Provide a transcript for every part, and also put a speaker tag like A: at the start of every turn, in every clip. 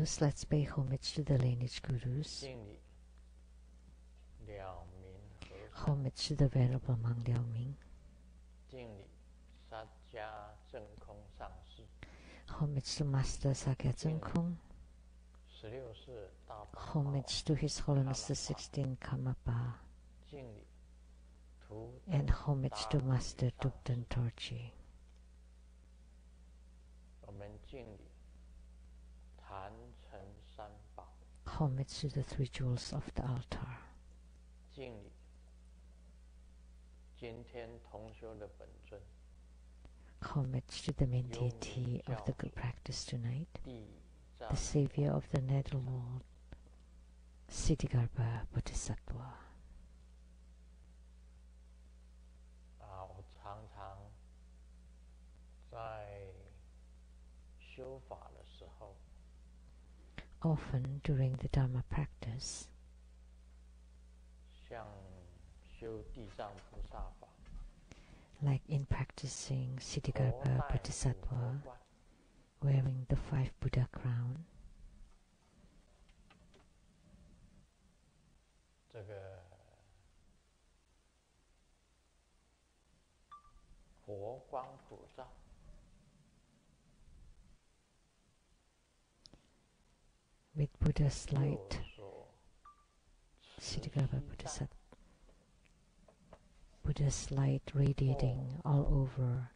A: Let's pay homage to the lineage gurus. Homage to the Venerable Mang Liao Ming. Homage to Master Sakya Zheng Kong. Homage to His Holiness the 16th Karmapa. And homage to Master
B: Thubten Dargye.
A: homage to the three jewels of the altar. Homage to the main deity of the good practice tonight, the savior of the netherworld, Ksitigarbha Bodhisattva.
B: 啊，我常常在修法
A: often during the Dharma practice. Like in practicing
B: Ksitigarbha
A: Bodhisattva, wearing the five Buddha crown. with Buddha's light.
B: Ksitigarbha
A: Buddhasat. Buddha's light radiating all over.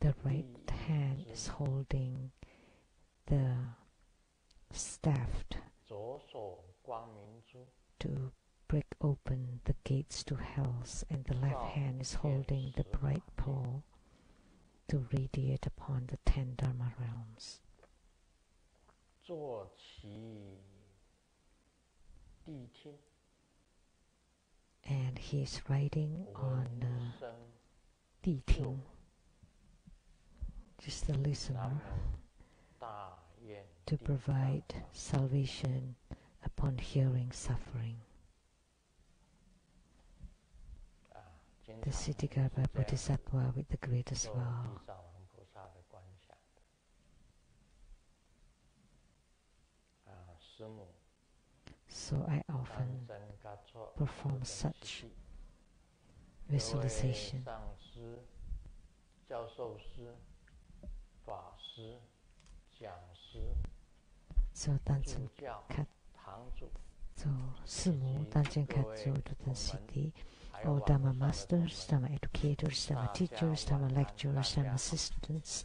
A: The right hmm. hand is holding the staff to break open the gates to hells, and the left hand is holding the bright pole to radiate upon the ten Dharma realms.
B: 坐骑谛听，
A: And he is riding
B: 闻
A: on uh,
B: 声
A: Di Ting, just the
B: 南
A: listener,
B: 无大愿
A: to
B: 地藏
A: provide
B: 王
A: salvation upon hearing suffering.
B: 啊，经
A: The
B: 常
A: Siddhigarbha
B: 这样
A: Bodhisattva with the greatest
B: 受
A: vow. So I often perform such visualization. So
B: Danzhen
A: Katsu, Simu Danzhen Katsu
B: Dutton City,
A: all Dharma masters, Dharma educators, Dharma teachers, Dharma lecturers, Dharma assistants,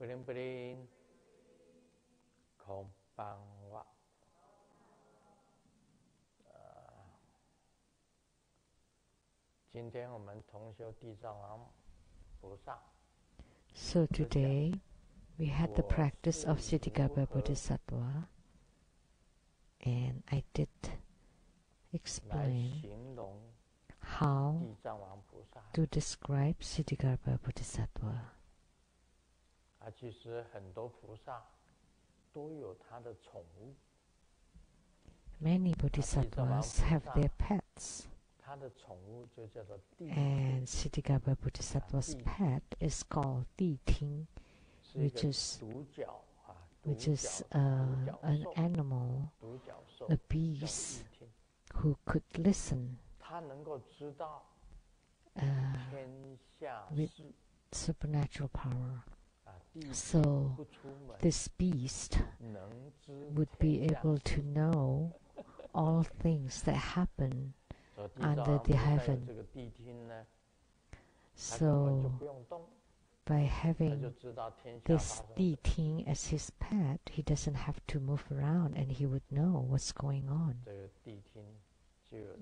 B: Uh,
A: so today we had the practice of Ksitigarbha Bodhisattva and I did explain how to describe Ksitigarbha Bodhisattva.
B: 啊，其实很多菩萨都有他的宠物。
A: Many bodhisattvas have their pets. And Ksitigarbha Bodhisattva's pet is called Di Ting, which is, which is an animal, a beast, who could listen. Uh, with supernatural power. So this beast would be able to know all things that happen under the heaven. So by having this Di Ting as his pet, he doesn't have to move around and he would know what's going on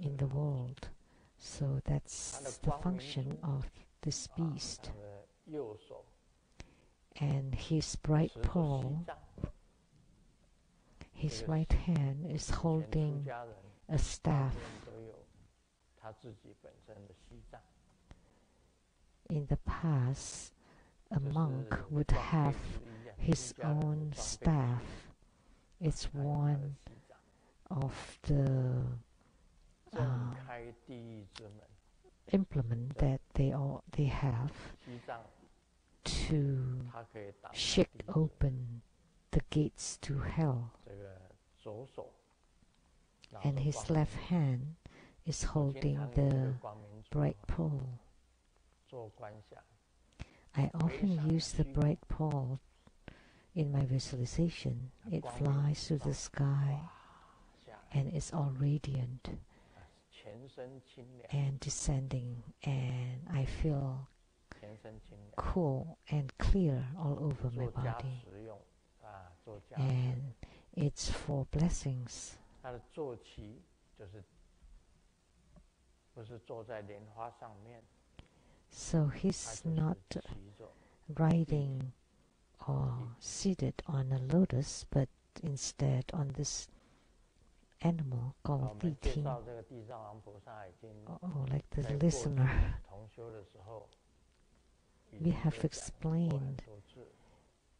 A: in the world. So that's the function of this beast and his right
B: paw,
A: his right hand is holding a staff. In the past, a monk would have his own staff. It's one of the
B: uh,
A: implement that they all they have to shake open the gates to hell. And his left hand is holding the bright pole. I often use the bright pole in my visualization. It flies through the sky and is all radiant and descending, and I feel cool and clear all over my body. And it's for blessings. So he's not riding or seated on a lotus, but instead on this animal called
B: Di Ting.
A: Oh, like the listener we have explained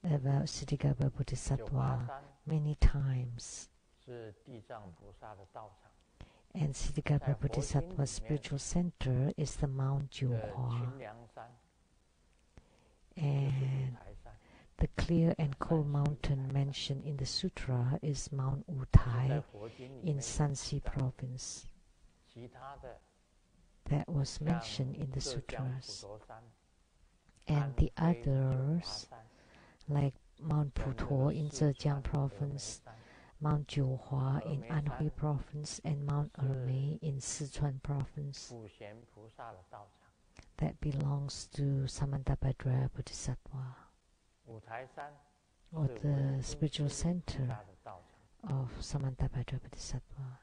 A: about
B: Ksitigarbha
A: Bodhisattva many times. And
B: Ksitigarbha
A: Bodhisattva's spiritual center is the Mount Jiuhua. And the clear and
B: cold
A: mountain mentioned in the sutra is Mount
B: Wutai
A: in
B: Shanxi
A: province. That was mentioned in the sutras and the others, like Mount
B: Putuo
A: in Zhejiang Province, Mount Jiuhua in Anhui Province, and Mount Emei in Sichuan Province, that belongs to Samantabhadra Bodhisattva, or the spiritual center of Samantabhadra Bodhisattva.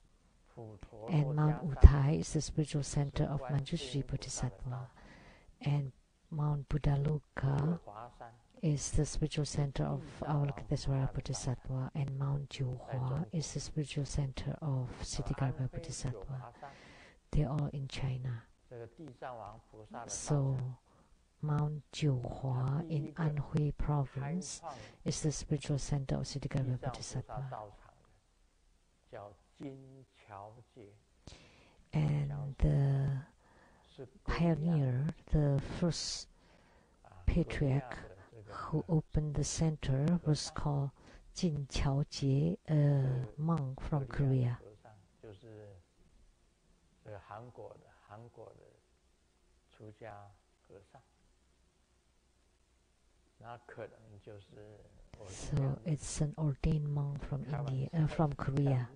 A: And Mount Wutai is the spiritual center of Manjushri Bodhisattva. And Mount
B: Potalaka
A: is the spiritual center of
B: Avalokiteshvara
A: Bodhisattva and Mount Jiuhua is the spiritual center of
B: Ksitigarbha
A: Bodhisattva. They're in China. So Mount Jiuhua in Anhui province is the spiritual center of
B: Ksitigarbha
A: Bodhisattva. And the pioneer, the first patriarch who opened the center was called Jin Qiao Jue, a monk from Korea. So it's an ordained monk from India, uh, from Korea.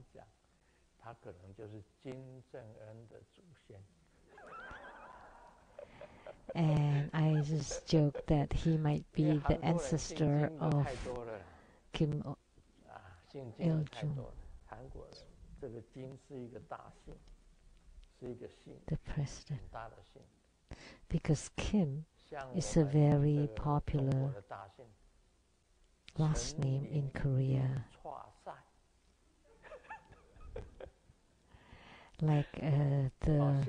A: and I just joked that he might be the ancestor of Kim Il Jung. The president. Because Kim is a very popular last name in Korea. like uh, the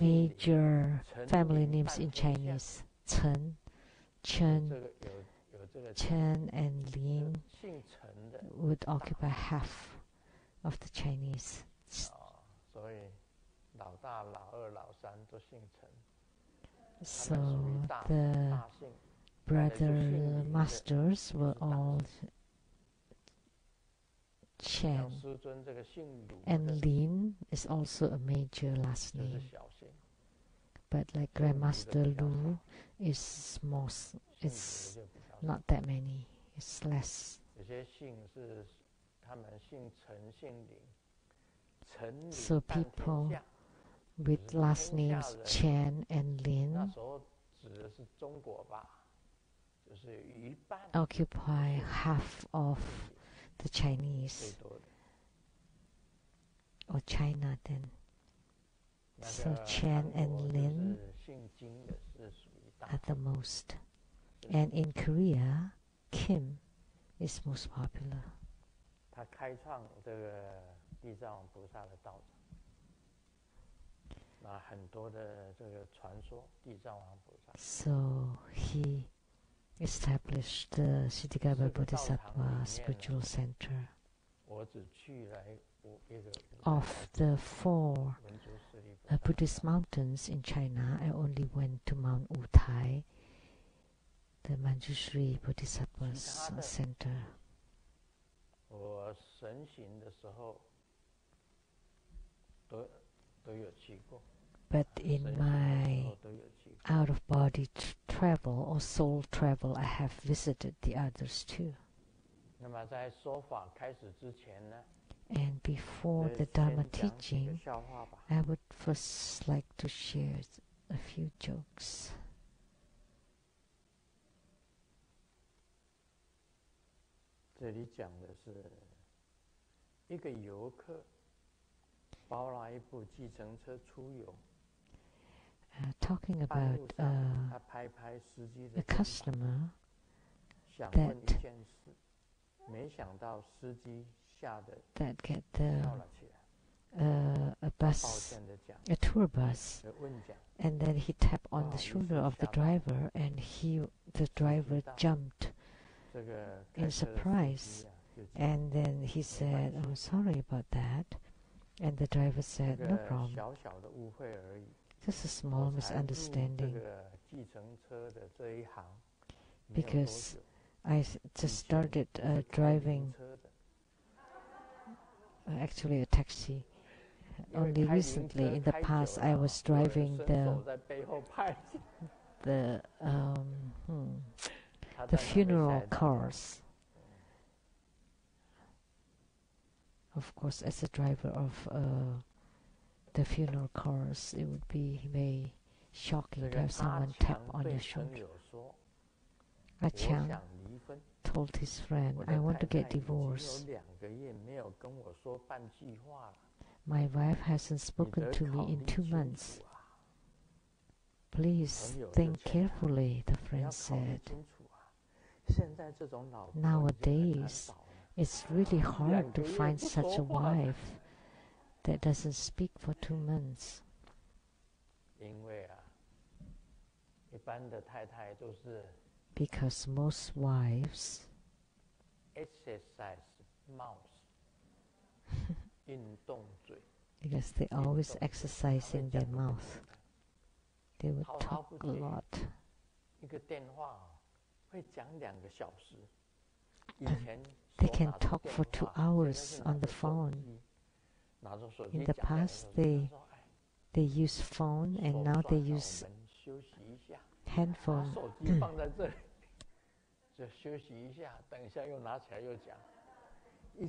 A: major family names in Chinese, Chen, Chen, Chen and Lin would occupy half of the Chinese. So the brother masters were all Chen. And Lin is also a major last name. But like Grandmaster Lu is
B: most.
A: it's not that many. It's less. So people with last names Chen and Lin occupy half of the Chinese or China then. So Chen and Lin are the most. And in Korea, Kim is most popular. So he established uh, the Ksitigarbha Bodhisattva Spiritual Center of the four uh, Buddhist mountains in China, I only went to Mount Wutai, the Manjushri Bodhisattva's center but in my out of body travel or soul travel, I have visited the others too. And before the Dharma teaching, I would first like to share a few jokes talking about uh, a customer that that get uh, a bus, a tour bus, and then he tapped on the shoulder of the driver, and he, the driver, jumped in surprise, and then he said, "Oh, sorry about that," and the driver said, "No problem." Just a small misunderstanding. Because I just started uh, driving uh, actually a taxi. Only recently, in the past, I was driving the the um, hmm, the funeral cars. Of course, as a driver of uh, the funeral chorus, it would be very shocking to have someone tap on your shoulder. A
B: Chang
A: told his friend, I want to get divorced. My wife hasn't spoken to me in two months. Please think carefully, the friend said. Nowadays, it's really hard to find such a wife that doesn't speak for two months.
B: 因为啊，一般的太太都是
A: Because most wives
B: exercise mouth，运动嘴，
A: because they always exercising their mouth. They would
B: 滔滔
A: talk
B: 不
A: a
B: 绝
A: lot.
B: 一个电话啊会讲两个小时。以前
A: They
B: 手
A: can
B: 拿着
A: talk
B: 电
A: for two
B: 话现在
A: hours
B: 是
A: on
B: 拿
A: the
B: 着手
A: phone. In the past, they they use phone and now they use handphone.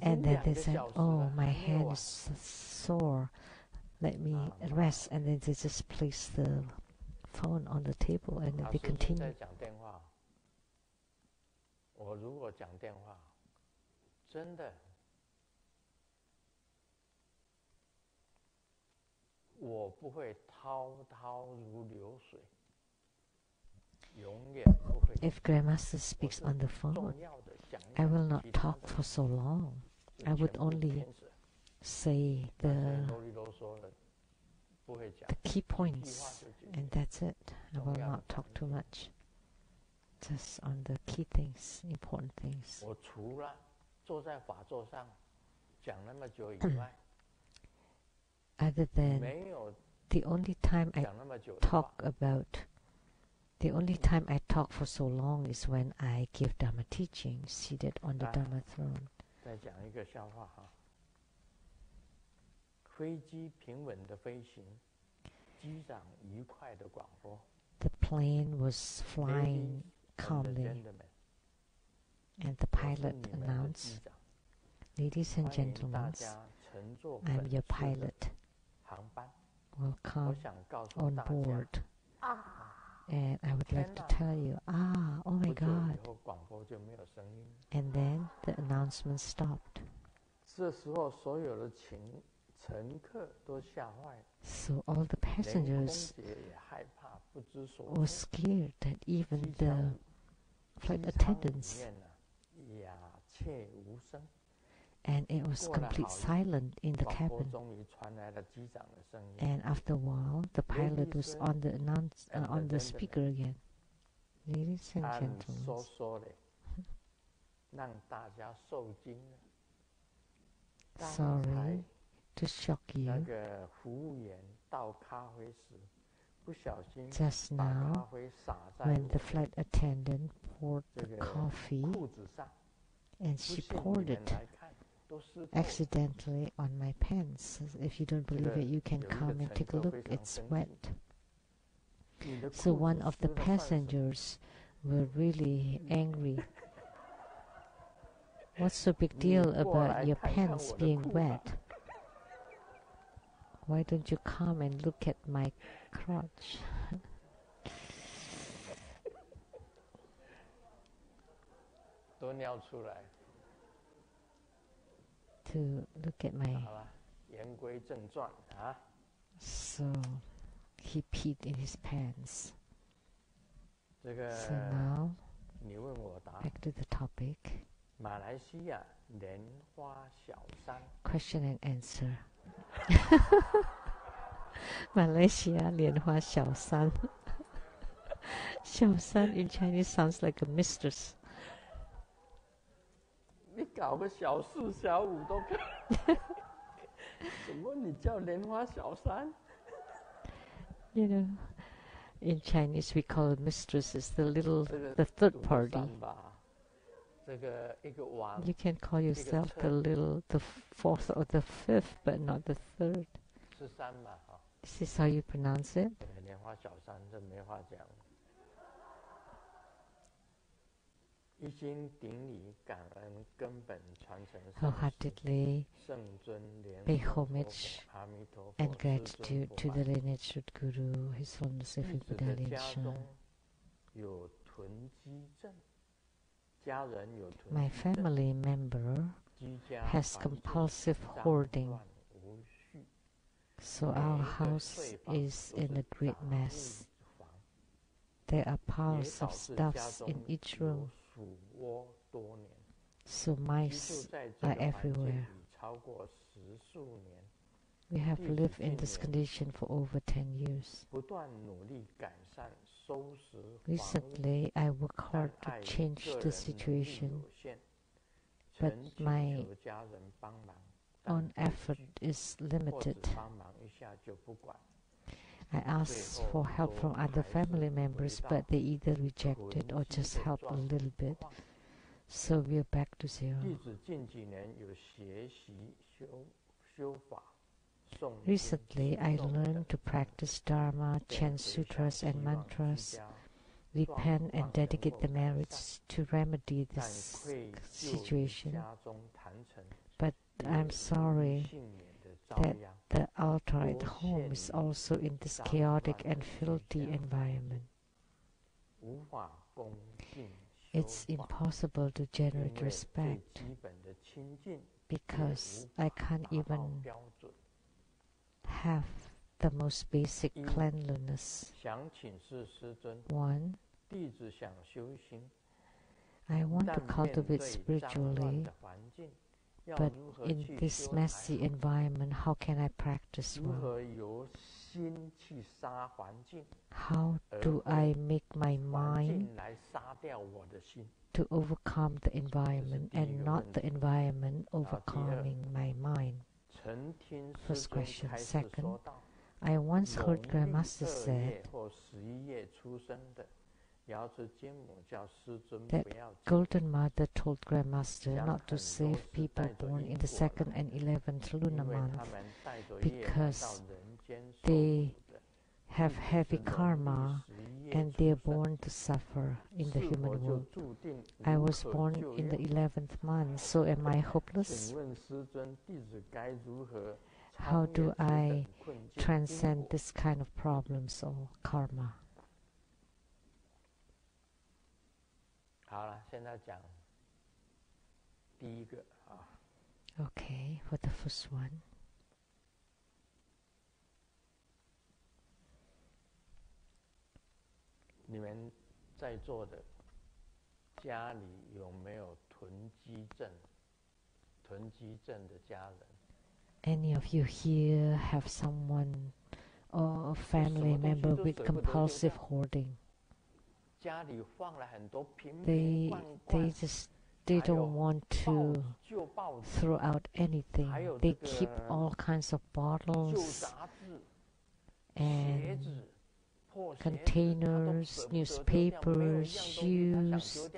A: and then they said, "Oh, my hand is sore. Let me rest." And then they just place the phone on the table and then they continue.
B: 我如果讲电话，真的，我不会滔滔如流水，永远不会。
A: If Grandmaster
B: 我
A: speaks
B: 是
A: on the phone,
B: 重要的讲一
A: I
B: 讲
A: will not
B: 其他
A: talk
B: 的
A: for so long.
B: 就
A: I would
B: 全部
A: only
B: 牵扯
A: Say
B: 但是
A: the
B: 啰里啰嗦的，不会讲
A: the key
B: 一句话
A: points
B: 就解决
A: and that's it. I will
B: 重要的
A: not talk
B: 讲
A: too
B: 一句
A: much. Just on the key things, important things. other than the only time I talk about the only time I talk for so long is when I give Dharma teaching seated on the Dharma throne. The plane was flying calmly, and the pilot announced, Ladies and gentlemen, I'm your pilot
B: will come
A: on board. And I would like to tell you, ah, oh my God. And then the announcement stopped. So all the passengers were scared that even the flight attendants and it was complete silence in the cabin. And after a while, the pilot was on the announce, uh, on the speaker again. Ladies and gentlemen, sorry. to shock you. Just now, when the flight attendant poured the coffee and she poured it accidentally on my pants. If you don't believe it, you can come and take a look. It's wet. So one of the passengers were really angry. What's the big deal about your pants being wet? Why don't you come and look at my crotch?
B: 都尿出来。
A: To look at my
B: 好了，言归正传啊，
A: so he peed in his pants.
B: 这个
A: So now
B: 你问我答。
A: back to the topic.
B: 马来西亚莲花小山，
A: Question and answer. 马来西亚莲花小山。小山 in Chinese sounds like a mistress.
B: 你搞个小四小五都可以。怎么你叫莲花小山？
A: You know, in Chinese we call it mistress is the little,
B: 这个
A: the third
B: 读不
A: party.
B: 上吧？这个一个王
A: You can call yourself the little, the fourth or the fifth, but not the third.
B: 是山嘛？哈，
A: Is this how you pronounce it? wholeheartedly pay homage and gratitude to the lineage of Guru, his holiness
B: of
A: Buddha
B: Lian Sheng.
A: My family member has compulsive hoarding, so our house is in a great mess. There are piles of stuffs in each room. So mice are everywhere. We have lived in this condition for over 10 years. Recently, I worked hard to change the situation, but my own effort is limited. I asked for help from other family members, but they either rejected or just helped a little bit. So we are back to zero. Recently, I learned to practice Dharma, chant sutras and mantras, repent and dedicate the merits to remedy this situation. But I'm sorry that the altar at home is also in this chaotic and filthy environment. It's impossible to generate respect because I can't even have the most basic cleanliness. One, I want to cultivate spiritually but in this messy environment, how can I practice well? How do I make my mind to overcome the environment and not the environment overcoming my mind? First question. Second, I once heard Grandmaster said that Golden Mother told Grandmaster not to save people born in the second and eleventh lunar month because they have heavy karma and they are born to suffer in the human world. I was born in the 11th month, so am I hopeless? How do I transcend this kind of problems or karma?
B: 好了，现在讲第一个啊
A: ，Okay, for the first one,
B: 你们在座的家里有没有囤积症？囤积症的家人
A: ，Any of you here have someone or a family member with compulsive hoarding? They, they just they don't want to throw out anything. They keep all kinds of bottles and containers, newspapers, shoes,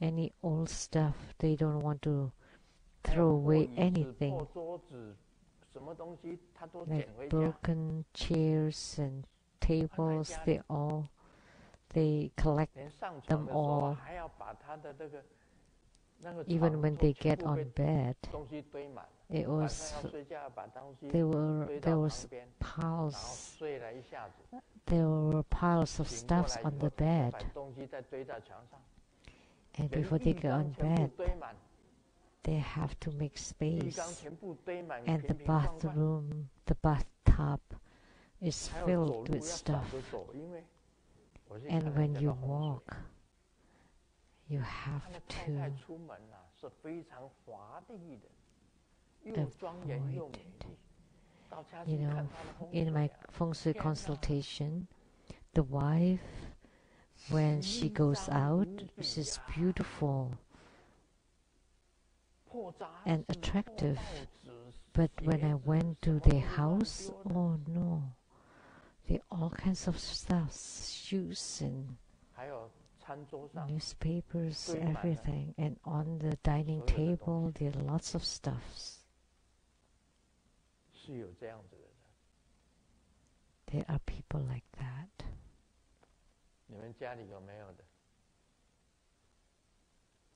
A: any old stuff. They don't want to throw away anything. Like broken chairs and tables, they all they collect them all. Even when they get on bed, it was there were there was piles there were piles of stuffs on the bed, and before they get on bed, they have to make space, and the bathroom, the bathtub, is filled with stuff. And when you walk, you have to avoid
B: it.
A: You know, in my feng shui consultation, the wife, when she goes out, she's beautiful and attractive. But when I went to their house, oh no. they all kinds of stuffs, shoes and
B: 还有餐桌上
A: newspapers,
B: 堆满了
A: everything. And on the dining
B: 所有的东
A: table, there are lots of stuffs.
B: 是有这样子的人。
A: There are people like that.
B: 你们家里有没有的？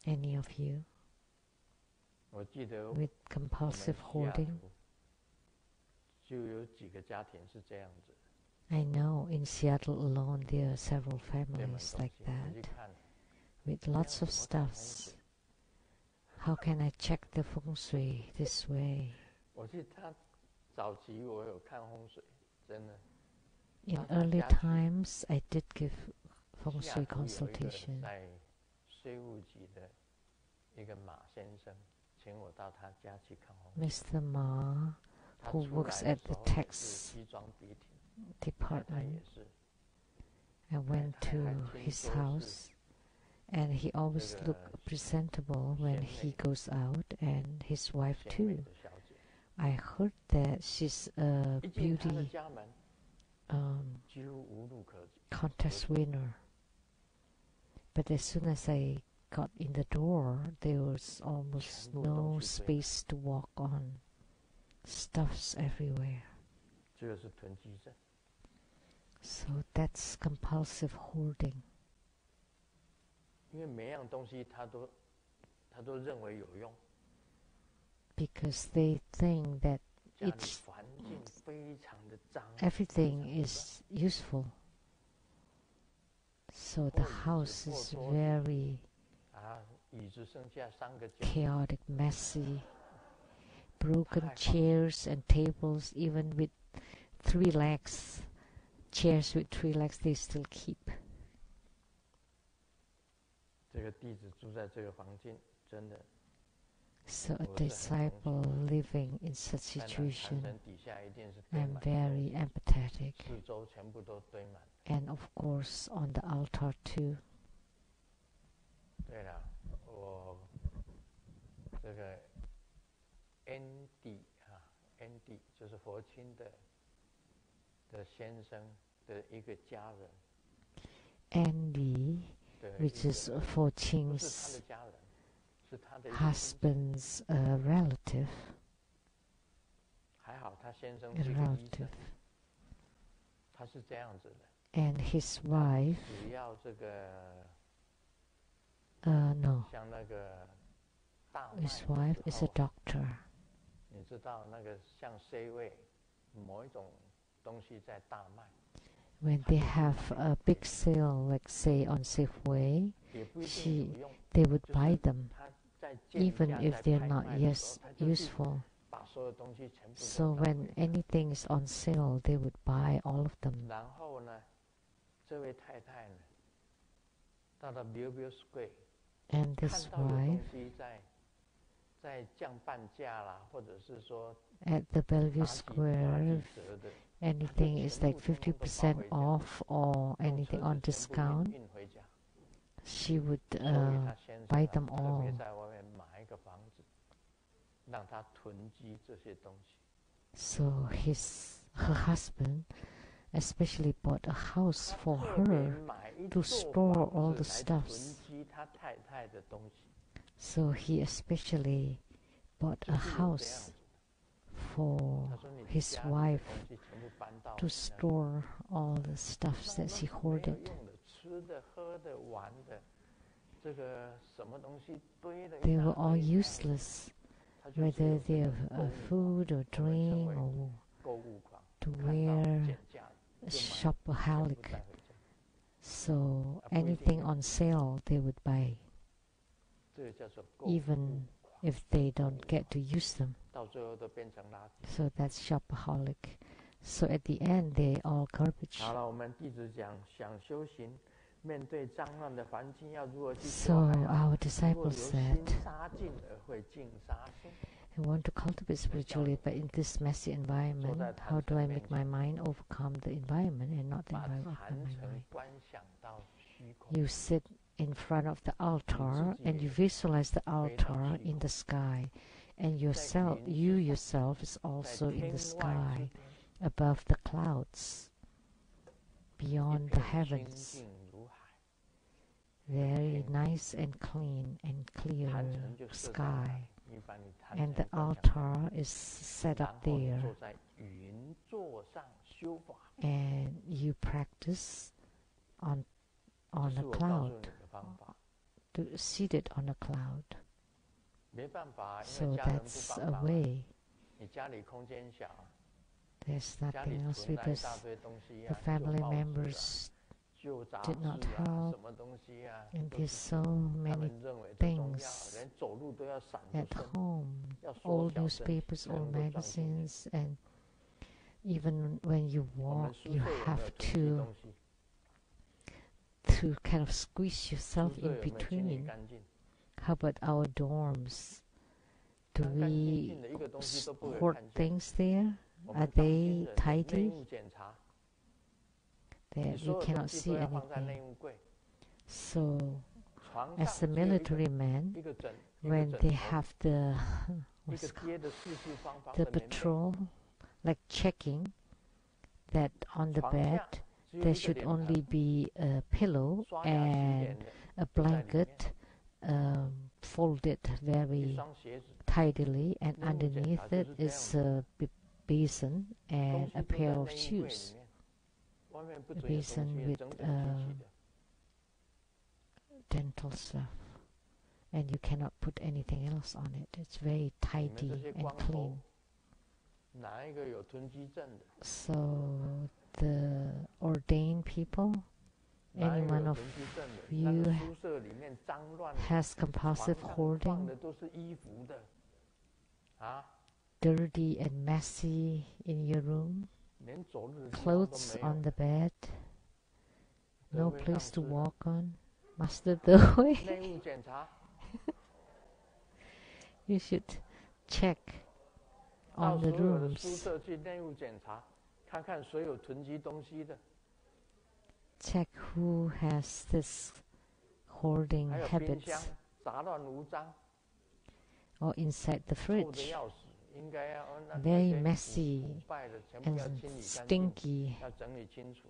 A: Any of you
B: 我记得我
A: with
B: 们
A: compulsive
B: 西雅
A: hoarding?
B: 图就有几个家庭是这样子的，
A: I know in Seattle alone there are several families like that with lots of stuffs. How can I check the feng shui this way? In early times, I did give feng shui consultation. Mr. Ma, who works at the tax department. I went to his house and he always
B: looked
A: presentable when he goes out and his wife too. I heard that she's a beauty um, contest winner. But as soon as I got in the door, there was almost no space to walk on. Stuffs everywhere. So that's compulsive hoarding. Because they think that it's everything is useful. So the house is very chaotic, messy, broken chairs and tables, even with three legs Chairs with three legs, they still keep.
B: 这个弟子住在这个房间，真的
A: So a
B: 我是很同情。
A: disciple living in such
B: 在那坛
A: situation,
B: 城底下一定是堆
A: I'm
B: 满，
A: very empathetic.
B: 四周全部都堆满。
A: And of course, on the altar too.
B: 对了，我这个 Andy 啊，Andy 就是佛亲的的先生的一个家人，
A: Andy,
B: 的
A: which
B: 一
A: is
B: 个
A: for
B: 不是他
A: Qing's
B: 的家人，是他的一个亲戚
A: husband's uh, relative,
B: 还好他先生
A: a
B: 是一个医
A: relative,
B: 生，他是这样子的，
A: and his wife,
B: 只要这个
A: uh, no,
B: 像那个大麦
A: his
B: 的
A: wife
B: 时
A: is a
B: 候
A: doctor.
B: 你知道那个像 C 位某一种东西在大卖，
A: when they have a big sale, like say on Safeway, she, they would buy them, even if they're not yes useful. So when anything is on sale, they would buy all of them. And this wife at the Bellevue Square, anything is like 50% off or anything on discount, she would uh, buy them all. So his her husband especially bought a house for her to store all the stuffs. So he especially bought a house for his wife to store all the stuffs that she hoarded. They were all useless, whether they
B: are
A: uh, food or drink or to wear shopaholic. So anything on sale they would buy even if they don't get to use them. So that's shopaholic. So at the end, they all garbage. So our disciples said, I want to cultivate spiritually, but in this messy environment, how do I make my mind overcome the environment and not the environment my mind? You sit in front of the altar and you visualize the altar in the sky. And yourself you yourself is also in the sky above the clouds beyond the heavens. very nice and clean and clear sky. And the altar is set up there. and you practice on on a cloud to, seated on a cloud. So that's a way. There's nothing else because the family members did not help, and there's so many things at home, old newspapers, old magazines, and even when you walk, you have to to kind of squeeze yourself in between. How about our dorms? Do we hoard things there? Are they tidy? That you cannot see anything. So, as a military man, when they have the the patrol, like checking that on the bed there should only be a pillow and a blanket um, folded very tidily, and underneath it is a basin and a pair of shoes. A basin with
B: uh,
A: dental stuff, and you cannot put anything else on it. It's very tidy and clean. So the ordained people? Anyone of you has compulsive hoarding, dirty and messy in your room, clothes on the bed, no place to walk on, master the way. you should check on the rooms.
B: 舍去内务检查，看看谁有囤积东西的，
A: Check who has this hoarding
B: 还有冰
A: habits
B: 箱杂乱无章，
A: or inside the
B: 臭的
A: fridge.
B: 要死，应该要那那
A: Very
B: 些腐
A: messy
B: 腐败的全部
A: and
B: 要清理干净，
A: stinky.
B: 要整理清楚。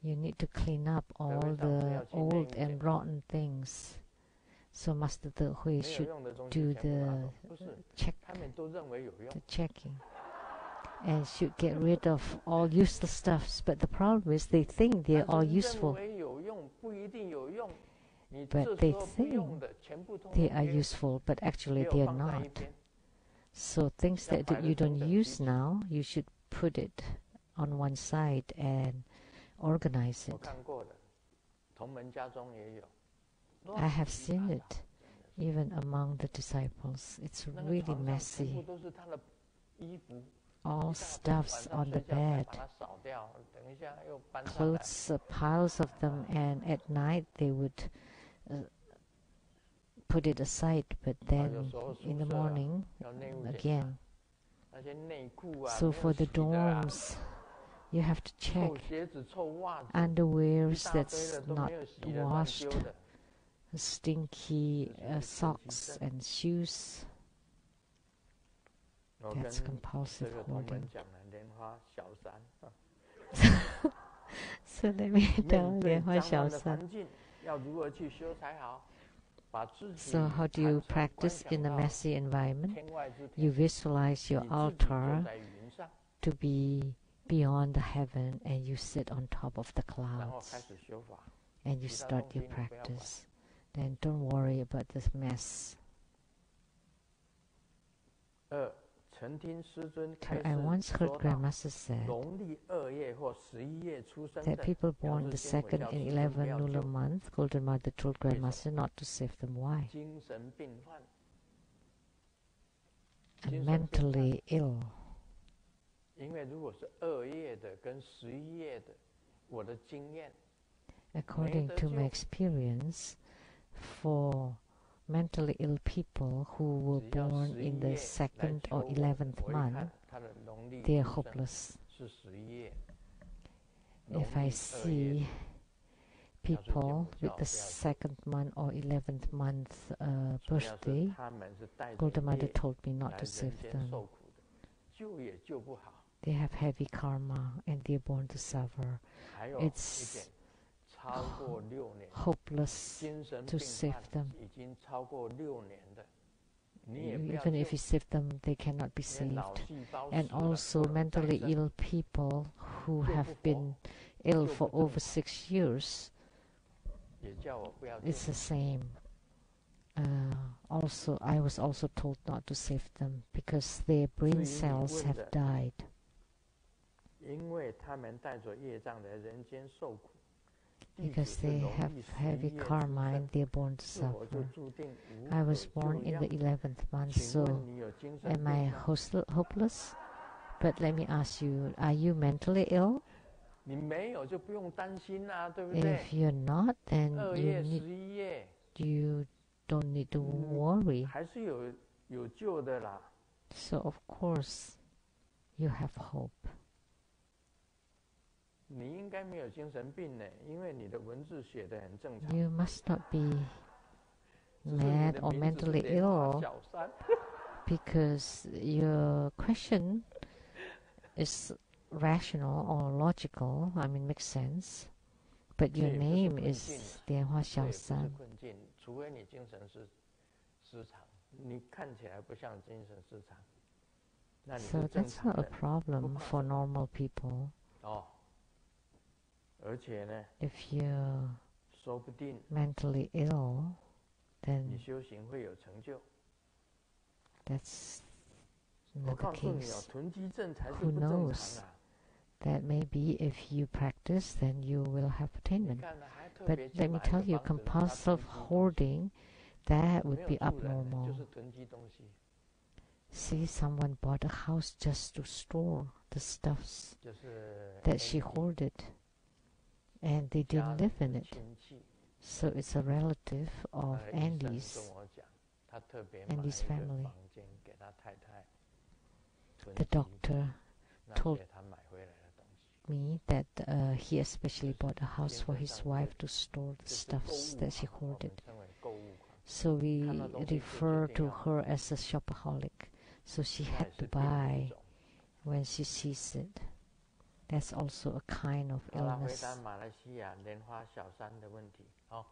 A: You need to clean up all
B: Every time
A: the
B: they are cleaning
A: old
B: it.
A: and rotten things. So Master De Hui
B: 没有
A: should
B: 用的东
A: do
B: 西全部拿
A: the
B: 走，不是，
A: check
B: 他们都认为有用
A: the。checking and should get rid of all useless stuffs. But the problem is they think they're all useful. But they
B: think
A: they are useful, but actually
B: they are
A: not. So things that you don't use now, you should put it on one side and organize it. I have seen it even among the disciples. It's really messy all stuffs on the bed, clothes, uh, piles of them, and at night they would uh, put it aside, but then in the morning again. So for the dorms, you have to check underwears that's not washed, stinky uh, socks and shoes. That's compulsive hoarding. so let me tell Lianhua So, how do you practice in a messy environment? You visualize your altar to be beyond the heaven and you sit on top of the clouds. and you start your practice. Then don't worry about this mess. I once heard Grandmaster
B: say
A: that people born the second and
B: eleventh
A: lunar month, Golden Mother told Grandmaster not to save them. Why? And mentally ill. According to my experience, for mentally ill people who were born in the second or
B: eleventh
A: month, they are hopeless. If I see people with the second month or eleventh month uh, birthday, Golden Mother told me not to save them. They have heavy karma and they are born to suffer. It's hopeless to save them. Even if you save them, they cannot be saved. And also, mentally ill people who have been ill for over six years, it's the same. Uh, also, I was also told not to save them because their brain cells have died because they have heavy karma and they are born to suffer. I was born in the 11th month, so am I hopeless? But let me ask you, are you mentally ill?
B: If
A: you're not, then
B: oh,
A: you, need, you don't need to worry.
B: Mm-hmm.
A: So, of course, you have hope.
B: 你应该没有精神病呢，因为你的文字写的很正常。
A: You must not be
B: 只是你
A: mad
B: 的
A: or
B: 名字是
A: mentally
B: 莲花
A: ill
B: 小三，
A: because your question is rational or logical. I mean, makes sense. But
B: 这
A: your
B: 也不是
A: name
B: 困境
A: is 莲花
B: 这也不是
A: 小三。
B: 困境，除非你精神失失常，你看起来不像精神失常，那你
A: So
B: 是正
A: that's
B: 常
A: not a
B: 人
A: problem
B: 怕
A: for
B: 什么？
A: normal people.
B: 哦。
A: if you're mentally ill, then that's not the case. Who knows? That maybe if you practice, then you will have attainment. But let me tell you, compulsive hoarding, that would be abnormal. See, someone bought a house just to store the stuffs that she hoarded and they didn't live in it. So it's a relative of Andy's, Andy's family. The doctor told me that uh, he especially bought a house for his wife to store the stuffs that she hoarded. So we refer to her as a shopaholic. So she had to buy when she sees it. That's also a kind of illness.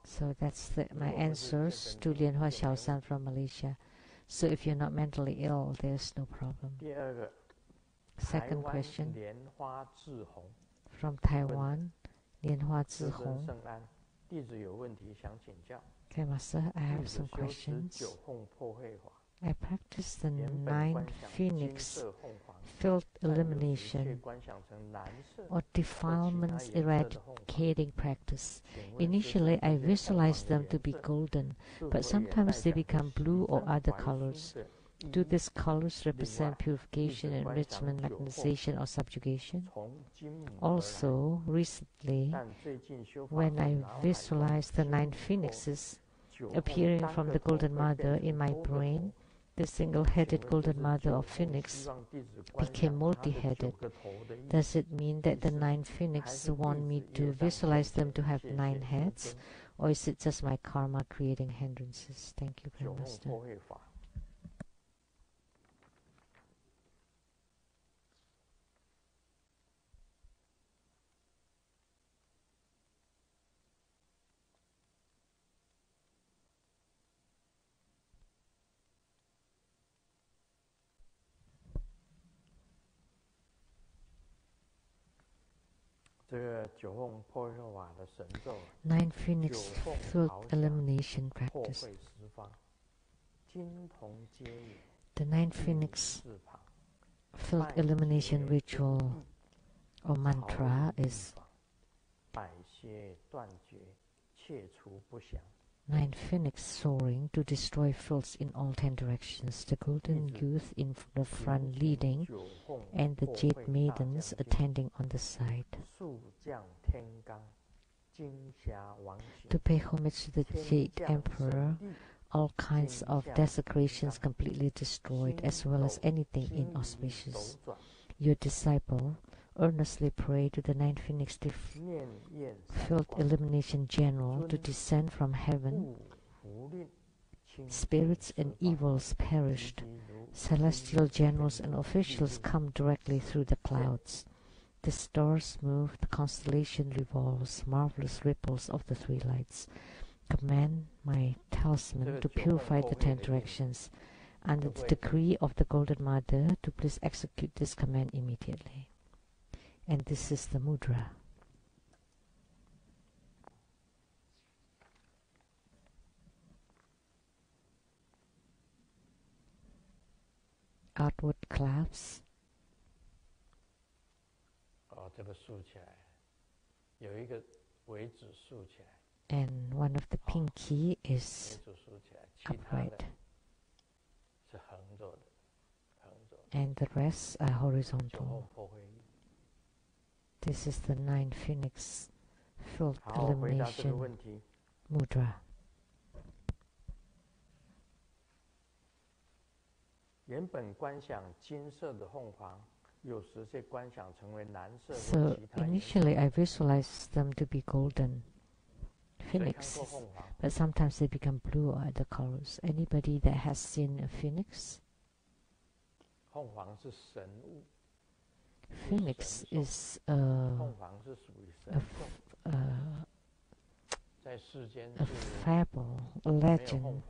A: So that's the, my answers to Lian
B: Hua Xiaosan
A: from Malaysia. So if you're not mentally ill, there's no problem. Second question from Taiwan,
B: Lian Hua
A: Zihong. Okay, Master, I have some questions. I practice the nine phoenix, filth elimination, or defilements eradicating practice. Initially, I visualized them to be golden, but sometimes they become blue or other colors. Do these colors represent purification, enrichment, magnetization, or subjugation? Also, recently, when I visualized the nine phoenixes appearing from the Golden Mother in my brain, the single-headed Golden Mother of Phoenix became multi-headed. Does it mean that the nine phoenix want me to visualize them to have nine heads? Or is it just my karma creating hindrances? Thank you, Grandmaster. Nine Phoenix
B: Filth
A: Elimination Practice. The Nine Phoenix
B: Filth
A: Elimination Ritual or mantra is Nine phoenix soaring to destroy filth in all ten directions, the golden youth in the front leading, and the jade maidens attending on the side.
B: To
A: pay homage to the jade emperor, all kinds of desecrations completely destroyed, as well as anything inauspicious. Your disciple, earnestly prayed to the Nine Phoenix
B: Filth
A: Elimination General to descend from heaven. Spirits and evils perished. Celestial generals and officials come directly through the clouds. The stars move, the constellation revolves, marvelous ripples of the three lights. Command my talisman to purify the ten directions. Under the decree of the Golden Mother, to please execute this command immediately And this is the mudra. Outward clasps
B: 哦，这个竖起来，有一个尾指竖起来，
A: and one of the pinky
B: 尾
A: is
B: 指竖起来，其他
A: upright
B: 的是横着的，横着的。
A: and the rest are
B: 九
A: horizontal.
B: 凤破会力。
A: This is the nine phoenix field
B: 好，回答这个
A: elimination
B: 问题。
A: mudra.
B: 原本观想金色的凤凰，有时却观想成为蓝色或
A: So
B: 其他颜色。
A: initially I visualized them to be golden
B: 谁看
A: phoenix,
B: 过凤凰？
A: but sometimes they become blue or other colors. Anybody that has seen a phoenix?
B: 凤凰是神物，
A: Phoenix is a, a, a fable, a legend.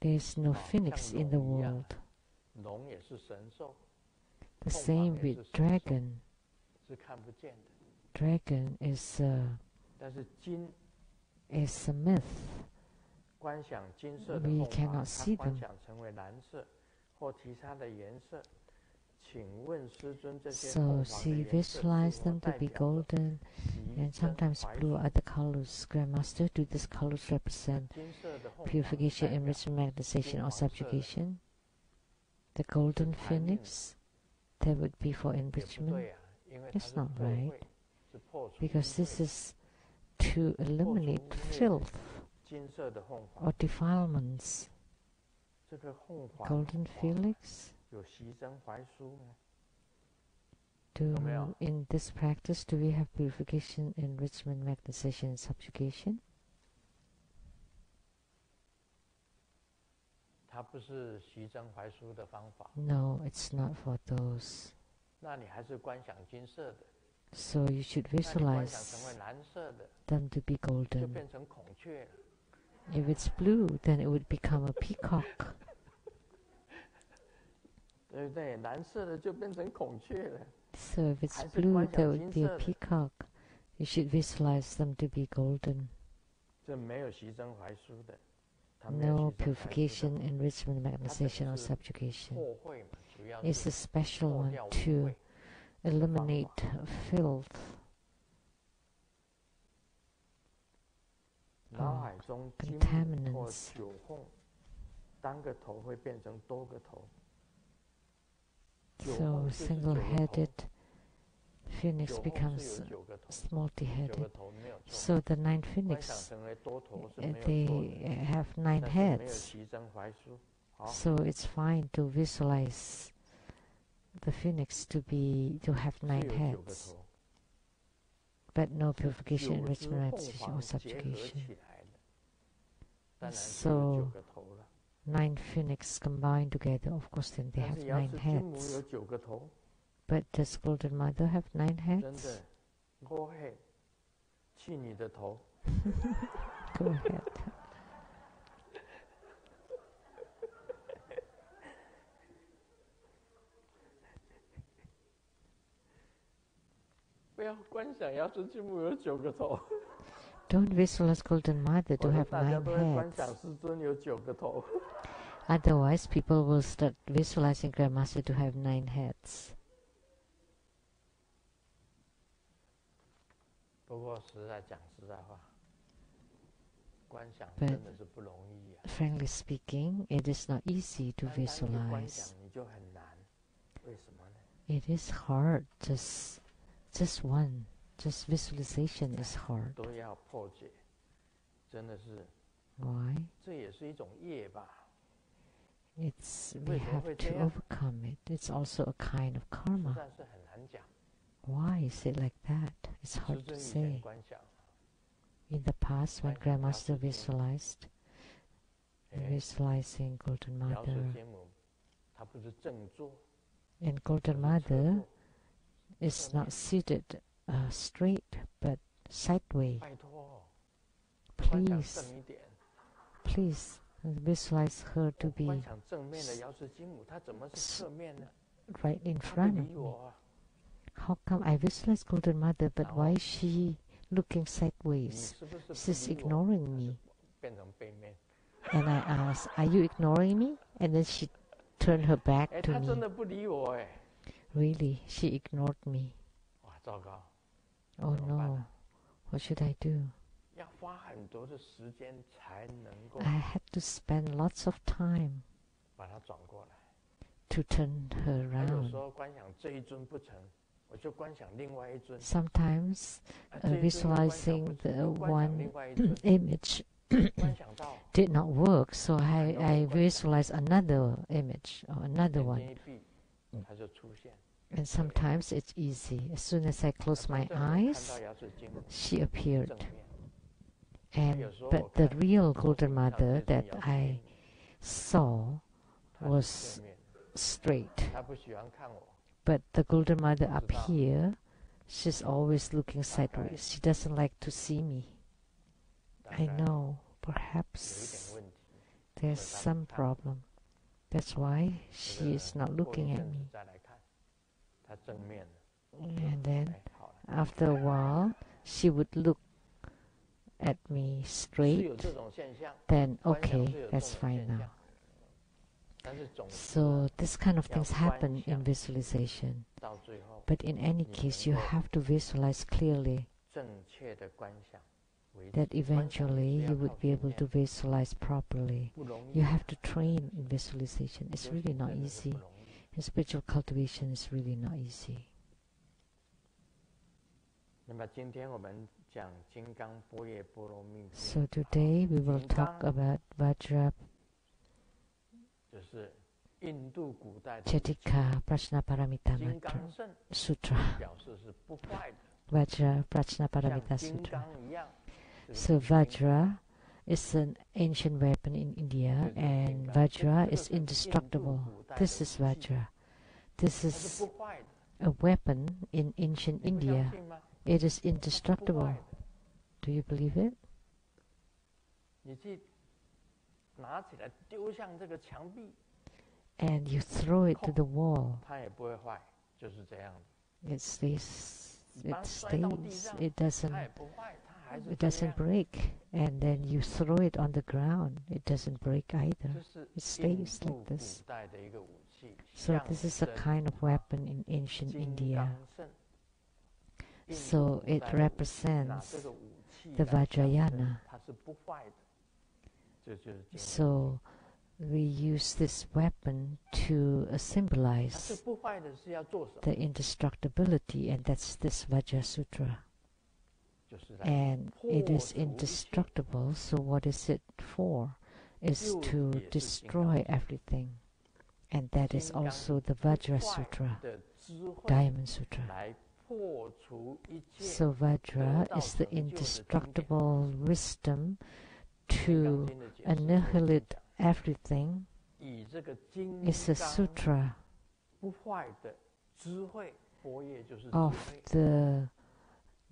B: There
A: is no phoenix in the world. The same with dragon. Dragon is a, is a myth. We cannot see them. So she visualized them to be golden and sometimes blue are the colors. Grandmaster, do these colors represent purification, enrichment, magnetization, or subjugation? The golden phoenix, that would be for enrichment. That's not right, because this is to eliminate filth
B: or defilements.
A: Golden phoenix. Do in this practice do we have purification, enrichment, magnetization, and subjugation? No, it's not for those. So you should visualize them to be golden. If it's blue, then it would become a peacock.
B: 对不对？蓝色的就变成孔雀了。
A: So if it's
B: 还是
A: blue,
B: 观想
A: that would be a
B: 金色的。
A: peacock. You should visualize them to be golden.
B: 这没有习真怀书的，它没有
A: No
B: 习真怀书的
A: purification, enrichment, magnetization, or
B: 是
A: subjugation.
B: 破秽嘛，主要
A: It's
B: 是
A: a special
B: 破
A: one
B: 掉污
A: to
B: 秽。
A: eliminate filth.
B: 脑海中金木或
A: contaminants So single-headed phoenix becomes multi-headed. So the nine phoenix,
B: eh,
A: they have nine heads. So it's fine to visualize the phoenix to be to have nine heads, but no purification, enrichment, or subjugation. So nine phoenix combined together. Of course, then they have nine heads. But does Golden Mother have nine heads? Go ahead.
B: Go ahead.
A: Don't whistle as Golden Mother to have nine heads. Otherwise, people will start visualizing Grandmaster to have nine heads. But frankly speaking, it is not easy to visualize. It is hard, just, just one. just visualization is hard.
B: 都要破解，真的是，
A: Why?
B: 这也是一种业吧。
A: It's we
B: 为什么
A: have
B: 会
A: to
B: 这样？
A: overcome it. It's also a kind of
B: 实
A: karma.
B: 在是很难讲。
A: Why is it like that? It's
B: 师
A: hard to
B: 尊以前
A: say.
B: 观想，
A: In the past, when
B: 观想瑶池
A: Grandmaster
B: 金母。
A: visualized,
B: 哎
A: visualizing Golden
B: 瑶池
A: Mother,
B: 金母，她不是正坐，
A: and
B: 她
A: Golden
B: 是侧
A: Mother
B: 坐。
A: is not seated uh, straight but sideways. Please, please visualize her to be right in front of me. How come I visualize Golden Mother, but why is she looking sideways? She's ignoring me. And I asked, Are you ignoring me? And then she turned her back to me. Really, she ignored me. Oh no, what should I do? I had to spend lots of time to turn her around. Sometimes uh, visualizing the one image did not work, so I, I visualized another image or another one and sometimes it's easy. As soon as I close my eyes, she appeared. And but the real golden mother that I saw was straight. But the golden mother up here, she's always looking sideways. She doesn't like to see me. I know, perhaps there's some problem. That's why she is not looking at me. And then after a while, she would look at me straight, then okay, that's fine now. So this kind of things happen in visualization. But in any case, you have to visualize clearly that eventually you would be able to visualize properly. You have to train in visualization. It's really not easy. And spiritual cultivation is really not easy. So today we will talk about Vajra Chatika Prajnaparamita Sutra. Vajra Prajnaparamita Sutra. So Vajra is an ancient weapon in India, and Vajra is indestructible. This is Vajra. This is a weapon in ancient India. It is indestructible. Do you believe it? And you throw it to the wall. It stays. It stays. It doesn't it doesn't break and then you throw it on the ground. It doesn't break either. It stays like this. so this is a kind of weapon in ancient india. So it represents the vajrayana. So we use this weapon to uh, symbolize the indestructibility, and that's this Vajrasutra. Sutra and it is indestructible. So, what is it for? Is to destroy everything. And that is also the Vajra Sutra, Diamond Sutra. So, Vajra is the indestructible wisdom to annihilate everything. It's a sutra of the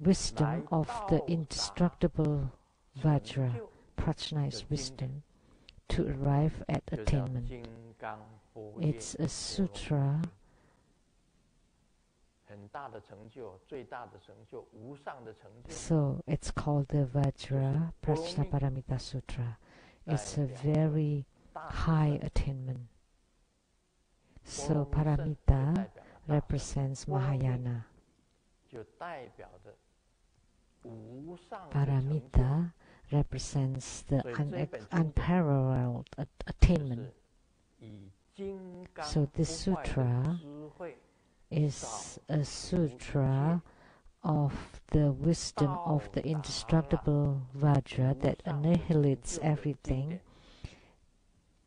A: wisdom of the indestructible Vajra,
B: Prajna is
A: wisdom, to arrive at attainment. It's a sutra so it's called the Vajra Prajnaparamita Sutra. It's a very high attainment. So Paramita represents Mahayana. Paramita represents the unparalleled attainment. So this sutra is a sutra of the wisdom of the indestructible Vajra that annihilates everything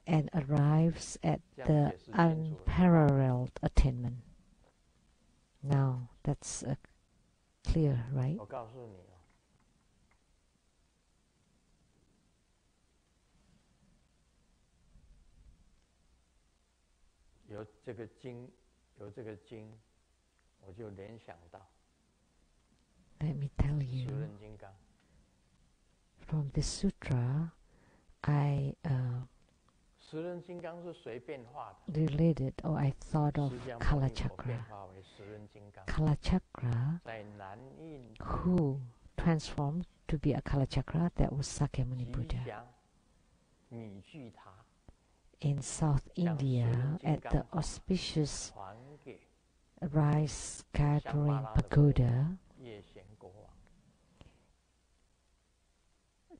A: and arrives at the unparalleled attainment. Now, that's uh, clear, right?
B: 有这个经，有这个经，我就联想到
A: Let me tell you
B: 人金刚。
A: from the sutra, I uh,
B: 十人金刚是随变化的
A: ？related or I thought of
B: 释迦牟
A: Kala
B: 尼佛变
A: Chakra.
B: 化为十人金刚
A: ，Kala Chakra,
B: 在南印
A: who transformed to be a Kala Chakra, that was Sakyamuni
B: 吉
A: Buddha. in South India at the auspicious rice
B: scattering
A: pagoda.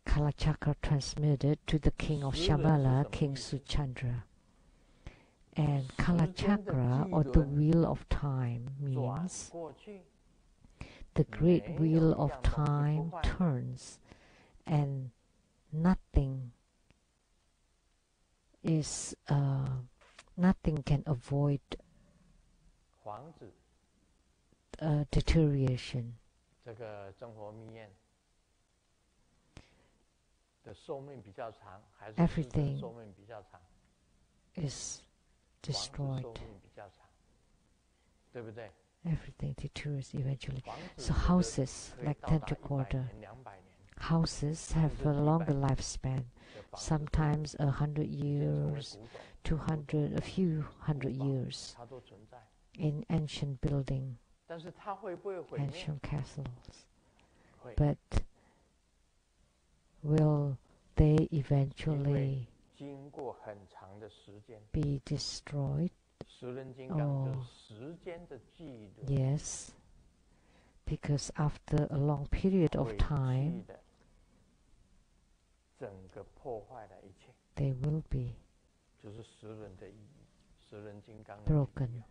A: Kalachakra transmitted to the king of
B: Shambhala,
A: King Suchandra. And
B: Kalachakra,
A: or the wheel of time, means the great wheel of time turns and nothing is uh, nothing can avoid uh, deterioration. Everything is destroyed. Everything deteriorates eventually. So houses like Tantra Quarter, houses have a longer lifespan sometimes a hundred years, two hundred, a few hundred years in ancient building, ancient castles. But will they eventually be destroyed?
B: Oh,
A: yes, because after a long period of time,
B: 整个破坏了一切，
A: they will be
B: 就是十人的意义，十人金刚的意义
A: broken.
B: 啊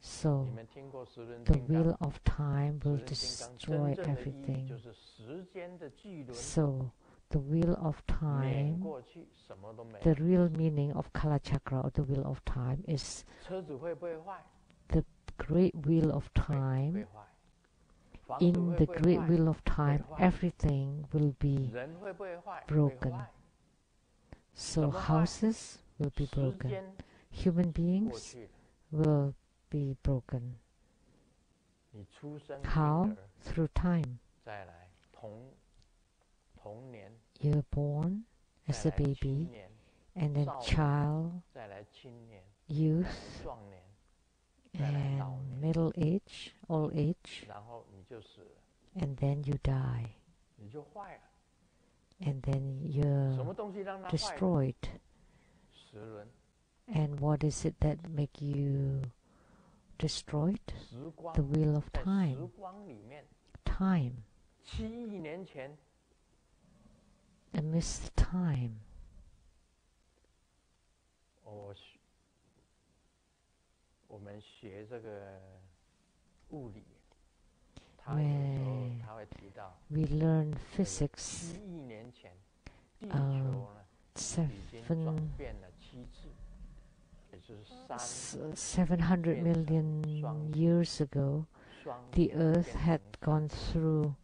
A: So
B: 你们听过十人
A: the
B: 金刚？
A: wheel of time
B: 十
A: will
B: 人金刚
A: destroy
B: 真正的意义
A: everything.
B: 就是时间的纪轮
A: So the wheel of
B: 碾
A: time,
B: 过去，什么都没
A: the
B: 有。
A: real meaning of Kala Chakra or the wheel of time is
B: 车子会不会坏？
A: great wheel of
B: 会
A: time.
B: 会坏。
A: in the great wheel of time, everything will be broken. So houses will be broken. Human beings will be broken. How? Through time. You're born as a baby, and then child, youth, and middle age, old age, and then you die. And then you're destroyed. And what is it that make you destroyed? The wheel of time. Time. Amidst time.
B: 们学这个物理，他有时候
A: 喂
B: 他会提到
A: We learn physics
B: 七亿年前地球
A: 呃
B: 呢已经转
A: seven
B: 变了七次，也就是三
A: seven hundred million years ago.
B: 双
A: The
B: 变
A: Earth
B: 成
A: had gone through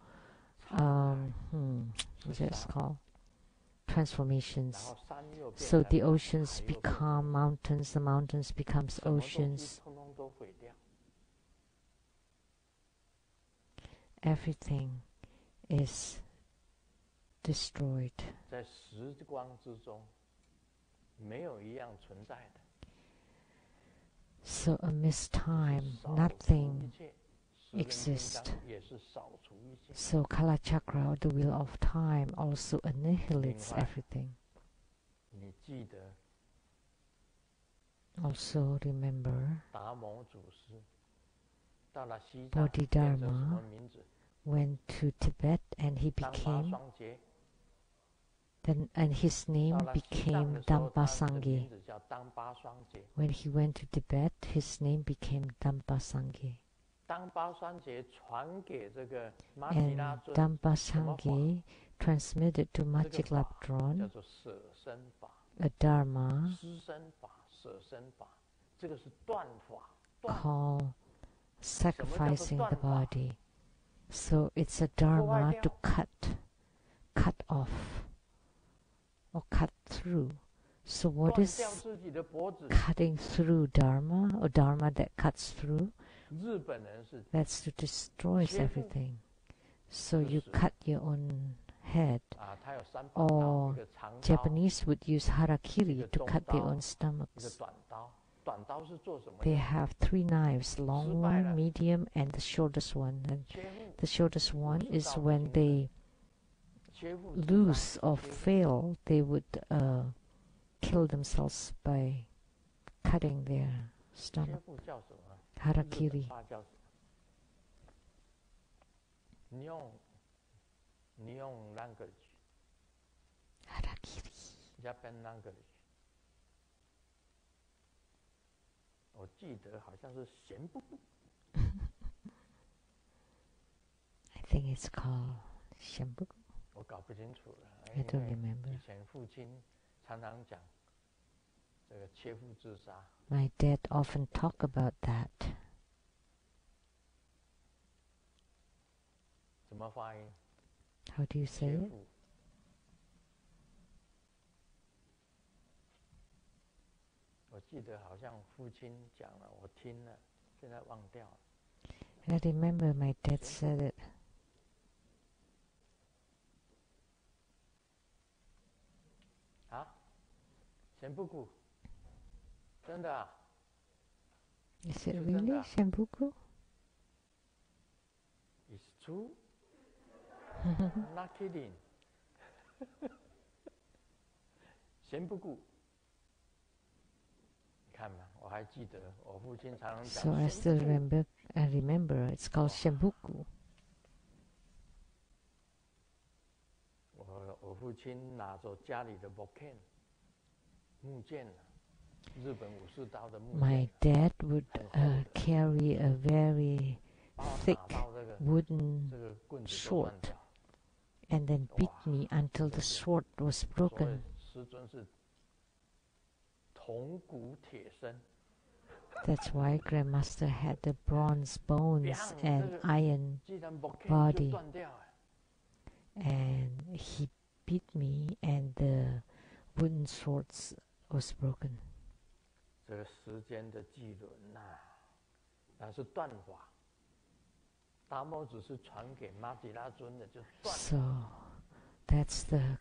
B: 刹那
A: um, hmm,
B: 是
A: what's it
B: 沙
A: called? transformations. So the oceans become mountains, the mountains becomes oceans. Everything is destroyed. So amidst time, nothing
B: exist.
A: So Kala Chakra, the wheel of time, also annihilates everything. Also remember Bodhidharma went to Tibet and he became then and his name became Dampasangye. When he went to Tibet, his name became Dampasangye and
B: Dampa
A: Sangye transmitted to
B: Machig Labdron
A: a Dharma called sacrificing the body. So it's a Dharma to cut, cut off or cut through. So what is cutting through Dharma or Dharma that cuts through? That's to destroy everything. So you cut your own head.
B: Or
A: Japanese would use harakiri to cut their own stomachs. They have three knives, long one, medium, and the shortest one. And the shortest one is when they lose or fail, they would uh, kill themselves by cutting their stomach
B: 腹叫什么？日本
A: Harakiri.
B: 话叫什么？你用，你用 language，
A: Harakiri.
B: Japan language。我记得好像是闲不不
A: I think it's called Shembu.
B: 我搞不清楚了，
A: I
B: 因
A: don't
B: 为
A: remember.
B: 以前父亲常常讲这个切腹自杀，
A: My dad often talk about that.
B: 怎么发音？
A: How do you say
B: 切
A: it?
B: 腹。我记得好像父亲讲了，我听了，现在忘掉了。
A: I remember my dad said it.
B: 啊，闲不顾， 真的啊
A: ？Is it really
B: 的啊。
A: Shembuku?
B: It's true. 你看嘛，我还记得我父亲常常
A: So I still remember. I remember. It's called Shambuku.
B: 我我父亲拿着家里的木剑
A: My dad would uh, carry a very thick wooden sword and then beat me until the sword was broken. That's why Grandmaster had the bronze bones and iron body. And he beat me, and the wooden sword was broken.
B: 这个时间的巨轮呐、啊，那是断法。达摩只是传给马吉拉尊的，就断。
A: So that's the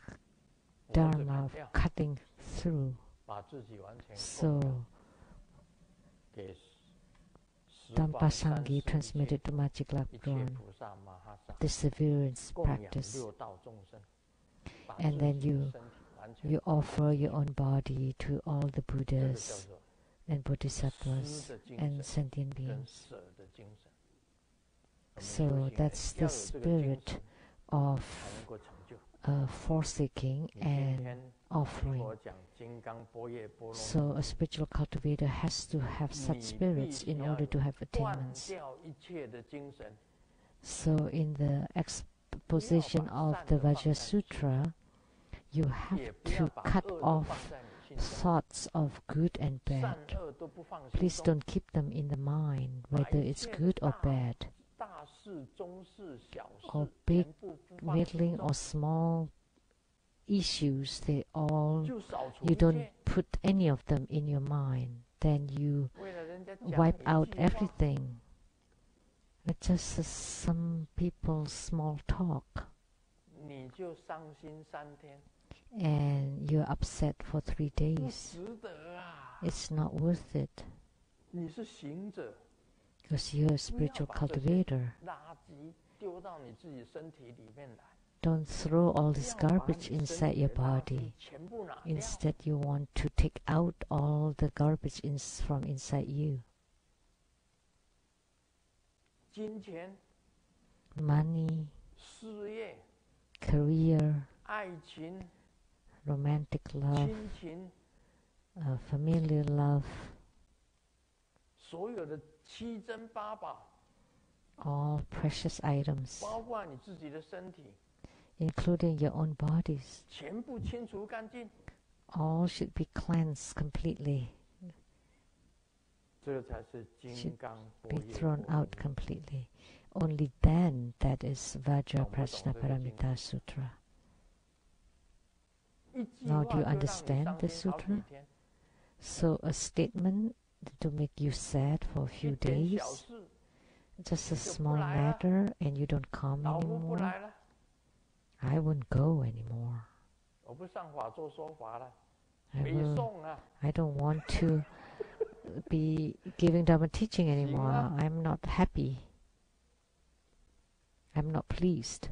A: dharma of cutting through.
B: 把自己完全
A: So.
B: Dampasangye
A: transmitted to
B: Majjhima The
A: perseverance practice. And then you you offer your own body to all the Buddhas and bodhisattvas and sentient beings. So that's the spirit of uh, forsaking and offering. So a spiritual cultivator has to have such spirits in order to have attainments. So in the exposition of the Vajrasutra, you have to cut off thoughts of good and bad. Please don't keep them in the mind, whether it's good or bad, or big, middling, or small issues. They all, you don't put any of them in your mind. Then you wipe out everything. It's just some people's small talk and you're upset for three days. It's not worth it. Because you're a spiritual cultivator. Don't throw all this garbage inside your body. Instead, you want to take out all the garbage in from inside you. Money, career, romantic love, uh, familial love, all precious items, including your own bodies, all should be cleansed completely. Should be thrown out completely. Only then that is Vajraprajnaparamita Sutra. Now, do you understand the sutra? So, a statement to make you sad for a few days, just a small matter, and you don't come anymore. I won't go anymore. I, will, I don't want to be giving Dharma teaching anymore. I'm not happy. I'm not pleased.